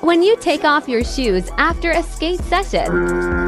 when you take off your shoes after a skate session.